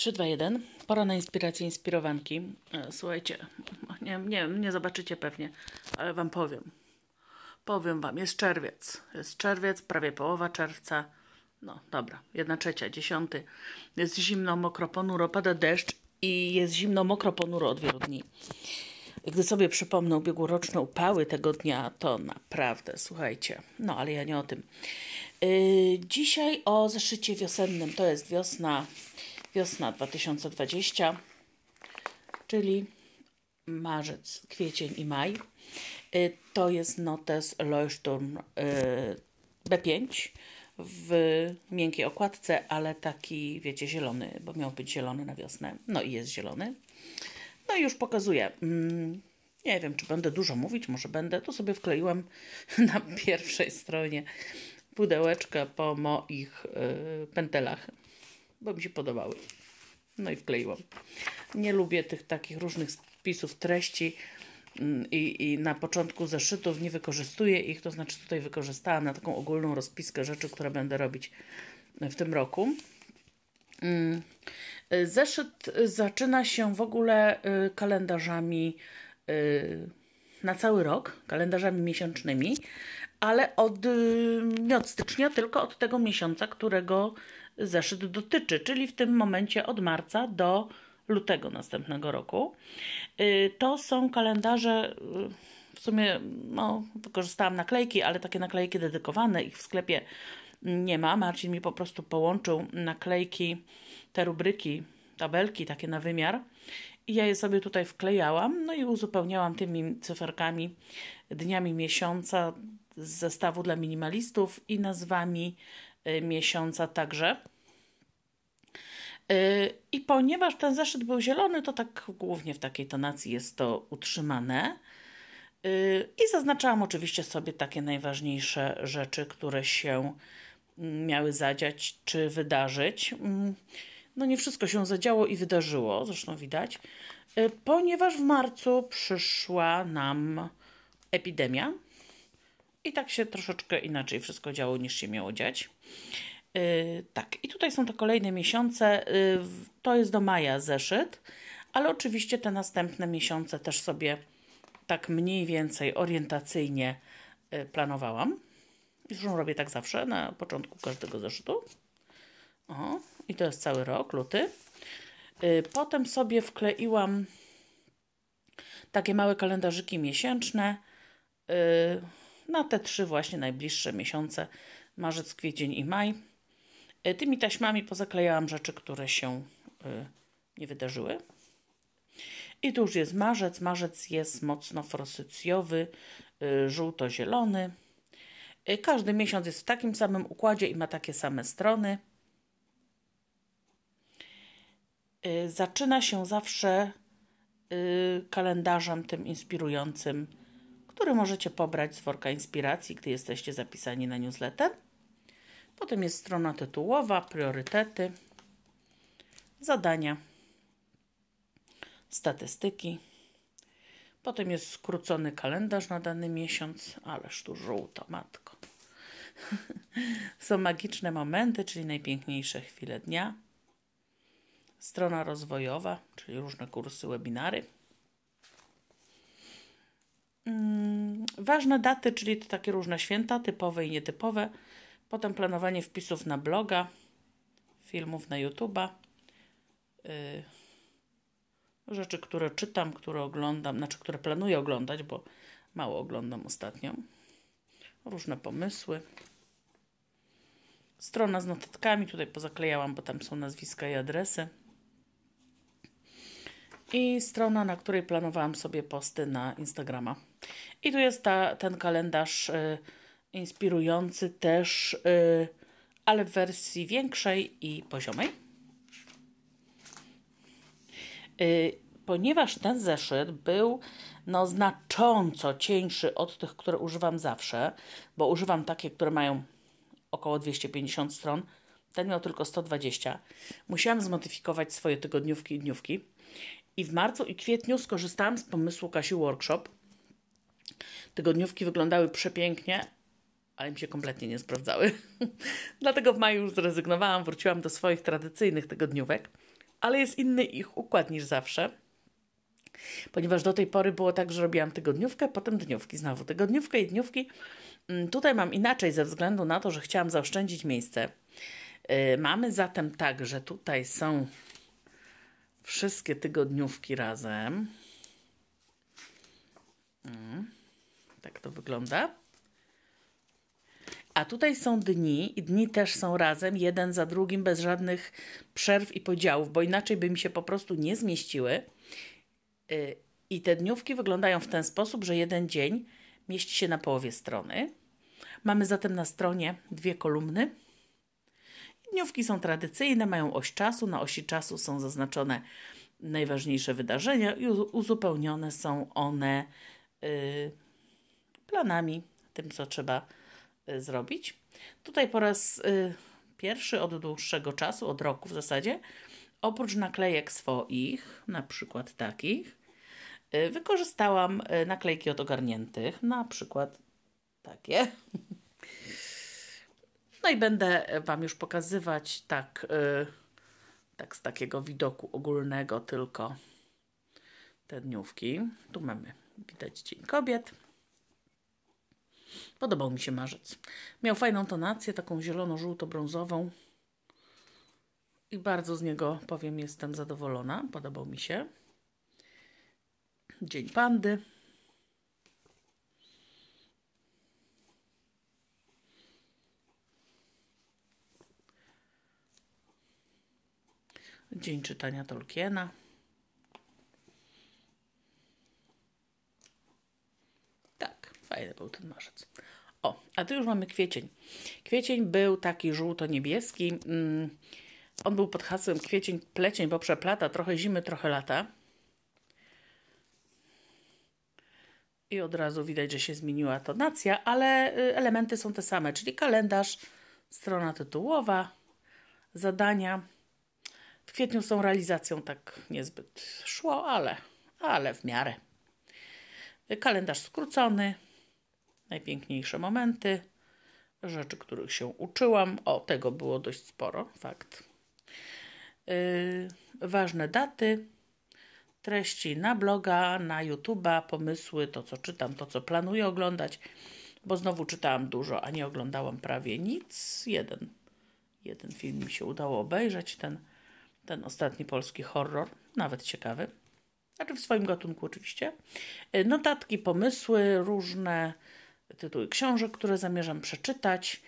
3, 2, 1. Pora na inspirację inspirowanki. E, Słuchajcie, nie, nie, nie zobaczycie pewnie, ale wam powiem. Powiem wam, jest czerwiec. Jest czerwiec, prawie połowa czerwca. No dobra, jedna trzecia, dziesiąty. Jest zimno, mokro, ponuro, pada deszcz i jest zimno, mokro, ponuro od wielu dni. Gdy sobie przypomnę ubiegłoroczne upały tego dnia, to naprawdę, słuchajcie, no ale ja nie o tym. Yy, dzisiaj o zeszycie wiosennym, to jest wiosna, wiosna 2020, czyli marzec, kwiecień i maj. Yy, to jest notes Leuchtturm yy, B5 w miękkiej okładce, ale taki, wiecie, zielony, bo miał być zielony na wiosnę. No i jest zielony. No i już pokazuję. Mm, nie wiem, czy będę dużo mówić, może będę. Tu sobie wkleiłam na pierwszej stronie pudełeczka po moich y, pętelach, bo mi się podobały. No i wkleiłam. Nie lubię tych takich różnych spisów treści mm, i, i na początku zeszytów nie wykorzystuję ich, to znaczy tutaj wykorzystałam na taką ogólną rozpiskę rzeczy, które będę robić w tym roku. Mm. Zeszyt zaczyna się w ogóle y, kalendarzami y, na cały rok, kalendarzami miesięcznymi, ale od, y, nie od stycznia, tylko od tego miesiąca, którego zeszyt dotyczy, czyli w tym momencie od marca do lutego następnego roku. To są kalendarze, w sumie no, wykorzystałam naklejki, ale takie naklejki dedykowane, ich w sklepie nie ma. Marcin mi po prostu połączył naklejki, te rubryki, tabelki takie na wymiar i ja je sobie tutaj wklejałam, no i uzupełniałam tymi cyferkami dniami miesiąca z zestawu dla minimalistów i nazwami y, miesiąca także. Y, I ponieważ ten zeszyt był zielony, to tak głównie w takiej tonacji jest to utrzymane. Y, I zaznaczałam oczywiście sobie takie najważniejsze rzeczy, które się miały zadziać czy wydarzyć. Mm, no nie wszystko się zadziało i wydarzyło, zresztą widać, ponieważ w marcu przyszła nam epidemia i tak się troszeczkę inaczej wszystko działo niż się miało dziać. Yy, tak, i tutaj są te kolejne miesiące. Yy, to jest do maja zeszyt, ale oczywiście te następne miesiące też sobie tak mniej więcej orientacyjnie yy, planowałam. Zresztą robię tak zawsze na początku każdego zeszytu. O, i to jest cały rok, luty. Y, potem sobie wkleiłam takie małe kalendarzyki miesięczne y, na te trzy właśnie najbliższe miesiące, marzec, kwiecień i maj. Y, tymi taśmami pozaklejałam rzeczy, które się nie wydarzyły. I tu już jest marzec. Marzec jest mocno frosycjowy, żółto-zielony. Y, każdy miesiąc jest w takim samym układzie i ma takie same strony. Zaczyna się zawsze kalendarzem tym inspirującym, który możecie pobrać z worka inspiracji, gdy jesteście zapisani na newsletter. Potem jest strona tytułowa, priorytety, zadania, statystyki. Potem jest skrócony kalendarz na dany miesiąc, ależ tu żółto, matko. Są magiczne momenty, czyli najpiękniejsze chwile dnia. Strona rozwojowa, czyli różne kursy, webinary. Ważne daty, czyli to takie różne święta, typowe i nietypowe. Potem planowanie wpisów na bloga, filmów na YouTube'a. Yy rzeczy, które czytam, które oglądam, znaczy które planuję oglądać, bo mało oglądam ostatnio. Różne pomysły. Strona z notatkami, tutaj pozaklejałam, bo tam są nazwiska i adresy. I strona, na której planowałam sobie posty na Instagrama. I tu jest ta, ten kalendarz y, inspirujący też, y, ale w wersji większej i poziomej. Y, ponieważ ten zeszyt był no, znacząco cieńszy od tych, które używam zawsze, bo używam takie, które mają około 250 stron, ten miał tylko 120. Musiałam zmodyfikować swoje tygodniówki i dniówki. I w marcu i kwietniu skorzystałam z pomysłu Kasi Workshop. Tygodniówki wyglądały przepięknie, ale mi się kompletnie nie sprawdzały. Dlatego w maju już zrezygnowałam, wróciłam do swoich tradycyjnych tygodniówek ale jest inny ich układ niż zawsze. Ponieważ do tej pory było tak, że robiłam tygodniówkę, potem dniówki, znowu tygodniówkę i dniówki. Mm, tutaj mam inaczej ze względu na to, że chciałam zaoszczędzić miejsce. Yy, mamy zatem tak, że tutaj są wszystkie tygodniówki razem. Mm, tak to wygląda. A tutaj są dni i dni też są razem, jeden za drugim, bez żadnych przerw i podziałów, bo inaczej by mi się po prostu nie zmieściły. Y, I te dniówki wyglądają w ten sposób, że jeden dzień mieści się na połowie strony. Mamy zatem na stronie dwie kolumny. Dniówki są tradycyjne, mają oś czasu. Na osi czasu są zaznaczone najważniejsze wydarzenia i uzupełnione są one y, planami, tym co trzeba y, zrobić. Tutaj po raz y, pierwszy od dłuższego czasu, od roku w zasadzie, oprócz naklejek swoich, na przykład takich, y, wykorzystałam naklejki od ogarniętych, na przykład takie. No i będę Wam już pokazywać tak, tak z takiego widoku ogólnego tylko te dniówki. Tu mamy, widać Dzień Kobiet. Podobał mi się marzec. Miał fajną tonację, taką zielono-żółto-brązową. I bardzo z niego, powiem, jestem zadowolona. Podobał mi się. Dzień Pandy. Dzień czytania Tolkiena. Tak, fajny był ten marzec. O, a tu już mamy kwiecień. Kwiecień był taki żółto-niebieski. Mm, on był pod hasłem kwiecień, plecień, bo przeplata trochę zimy, trochę lata. I od razu widać, że się zmieniła tonacja, ale y, elementy są te same, czyli kalendarz, strona tytułowa, zadania. W kwietniu tą realizacją tak niezbyt szło, ale, ale w miarę. Kalendarz skrócony, najpiękniejsze momenty, rzeczy, których się uczyłam. O, tego było dość sporo, fakt. Yy, ważne daty, treści na bloga, na YouTube'a, pomysły, to co czytam, to co planuję oglądać, bo znowu czytałam dużo, a nie oglądałam prawie nic. Jeden, jeden film mi się udało obejrzeć, ten, ten ostatni polski horror, nawet ciekawy. Znaczy w swoim gatunku oczywiście. Yy, notatki, pomysły, różne tytuły książek, które zamierzam przeczytać.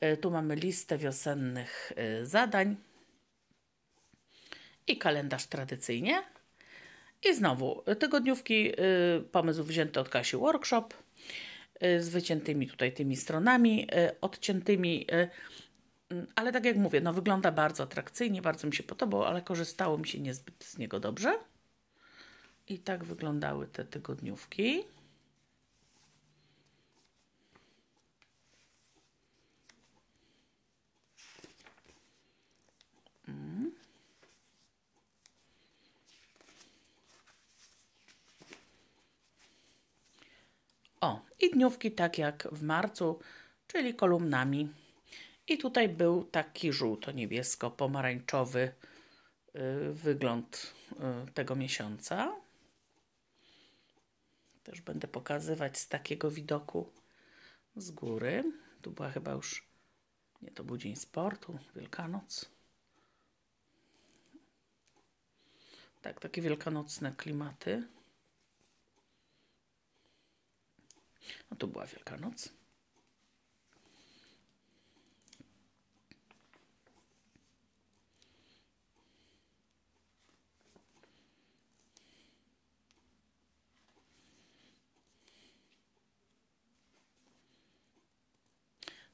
Yy, tu mamy listę wiosennych yy, zadań i kalendarz tradycyjnie. I znowu tygodniówki, pomysł wzięty od Kasi Workshop z wyciętymi tutaj tymi stronami, odciętymi, ale tak jak mówię, no wygląda bardzo atrakcyjnie, bardzo mi się podobał, ale korzystało mi się niezbyt z niego dobrze. I tak wyglądały te tygodniówki. O, i dniówki tak jak w marcu, czyli kolumnami. I tutaj był taki żółto-niebiesko-pomarańczowy yy, wygląd yy, tego miesiąca. Też będę pokazywać z takiego widoku z góry. Tu była chyba już, nie, to był dzień sportu, Wielkanoc. Tak, takie wielkanocne klimaty. No to była Wielkanoc.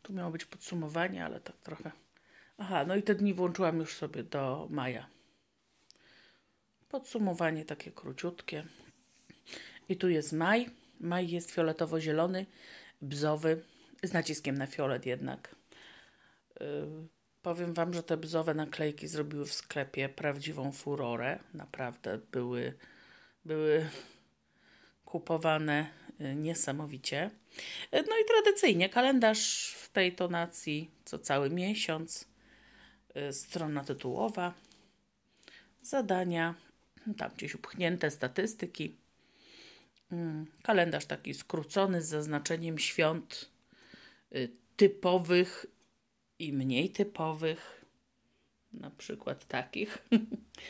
Tu miało być podsumowanie, ale tak trochę. Aha, no i te dni włączyłam już sobie do maja. Podsumowanie takie króciutkie. I tu jest maj. Maj jest fioletowo-zielony, bzowy, z naciskiem na fiolet jednak. Yy, powiem Wam, że te bzowe naklejki zrobiły w sklepie prawdziwą furorę. Naprawdę były, były kupowane yy, niesamowicie. Yy, no i tradycyjnie kalendarz w tej tonacji co cały miesiąc. Yy, strona tytułowa. zadania, tam gdzieś upchnięte statystyki, kalendarz taki skrócony z zaznaczeniem świąt y, typowych i mniej typowych, na przykład takich,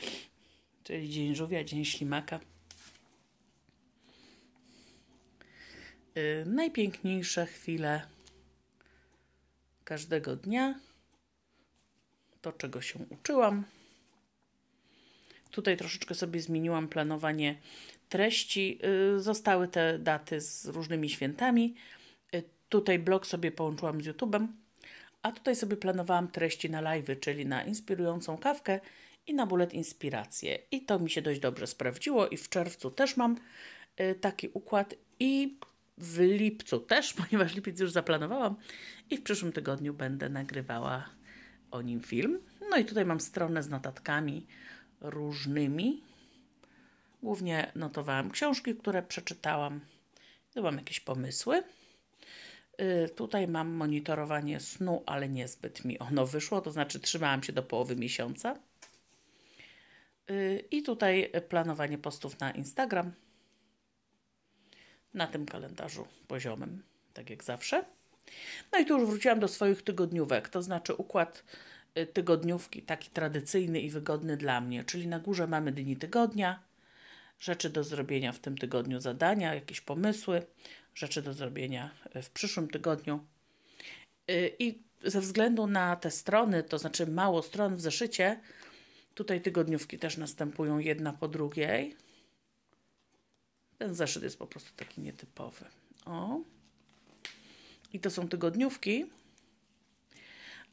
czyli Dzień Żółwia, Dzień Ślimaka. Y, najpiękniejsze chwile każdego dnia, to czego się uczyłam. Tutaj troszeczkę sobie zmieniłam planowanie treści. Y, zostały te daty z różnymi świętami. Y, tutaj blog sobie połączyłam z YouTube'em, a tutaj sobie planowałam treści na live, czyli na inspirującą kawkę i na bullet inspirację. I to mi się dość dobrze sprawdziło i w czerwcu też mam taki układ i w lipcu też, ponieważ lipiec już zaplanowałam i w przyszłym tygodniu będę nagrywała o nim film. No i tutaj mam stronę z notatkami różnymi. Głównie notowałam książki, które przeczytałam. Mam jakieś pomysły. Yy, tutaj mam monitorowanie snu, ale niezbyt mi ono wyszło, to znaczy trzymałam się do połowy miesiąca. Yy, I tutaj planowanie postów na Instagram na tym kalendarzu poziomym, tak jak zawsze. No i tu już wróciłam do swoich tygodniówek, to znaczy układ y, tygodniówki taki tradycyjny i wygodny dla mnie, czyli na górze mamy dni tygodnia, rzeczy do zrobienia w tym tygodniu, zadania, jakieś pomysły, rzeczy do zrobienia w przyszłym tygodniu. Y, I ze względu na te strony, to znaczy mało stron w zeszycie, tutaj tygodniówki też następują jedna po drugiej. Ten zeszyt jest po prostu taki nietypowy. O. I to są tygodniówki.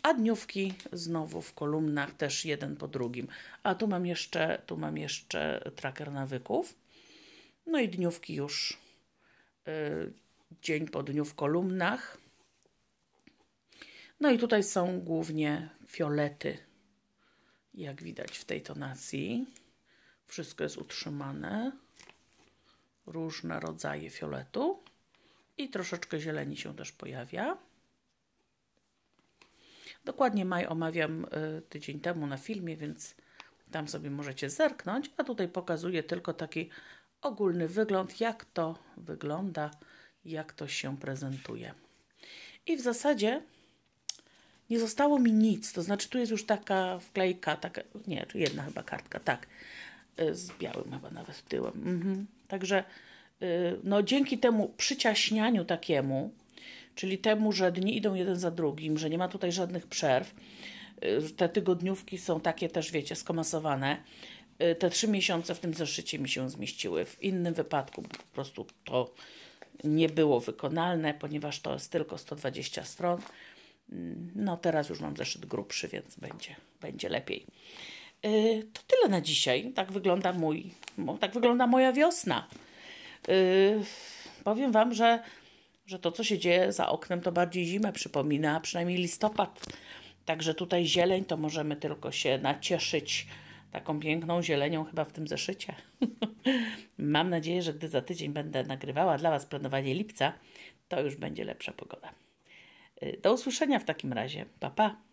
A dniówki znowu w kolumnach też jeden po drugim. A tu mam jeszcze, tu mam jeszcze tracker nawyków. No i dniówki już y, dzień po dniu w kolumnach. No i tutaj są głównie fiolety, jak widać w tej tonacji. Wszystko jest utrzymane różne rodzaje fioletu i troszeczkę zieleni się też pojawia. Dokładnie maj omawiam y, tydzień temu na filmie, więc tam sobie możecie zerknąć, a tutaj pokazuję tylko taki ogólny wygląd, jak to wygląda, jak to się prezentuje. I w zasadzie nie zostało mi nic, to znaczy tu jest już taka wklejka, taka, nie, jedna chyba kartka, tak, y, z białym chyba nawet tyłem. Mhm. Także y, no, dzięki temu przyciaśnianiu takiemu, czyli temu, że dni idą jeden za drugim, że nie ma tutaj żadnych przerw, y, te tygodniówki są takie też, wiecie, skomasowane. Y, te trzy miesiące w tym zeszycie mi się zmieściły. W innym wypadku po prostu to nie było wykonalne, ponieważ to jest tylko 120 stron. Mm, no teraz już mam zeszyt grubszy, więc będzie, będzie lepiej. Y, to tyle na dzisiaj. Tak wygląda mój, tak wygląda moja wiosna. Powiem Wam, że, że to, co się dzieje za oknem, to bardziej zimę przypomina, a przynajmniej listopad. Także tutaj zieleń to możemy tylko się nacieszyć taką piękną zielenią chyba w tym zeszycie. Mam nadzieję, że gdy za tydzień będę nagrywała dla Was planowanie lipca, to już będzie lepsza pogoda. Y, do usłyszenia w takim razie. Pa, pa.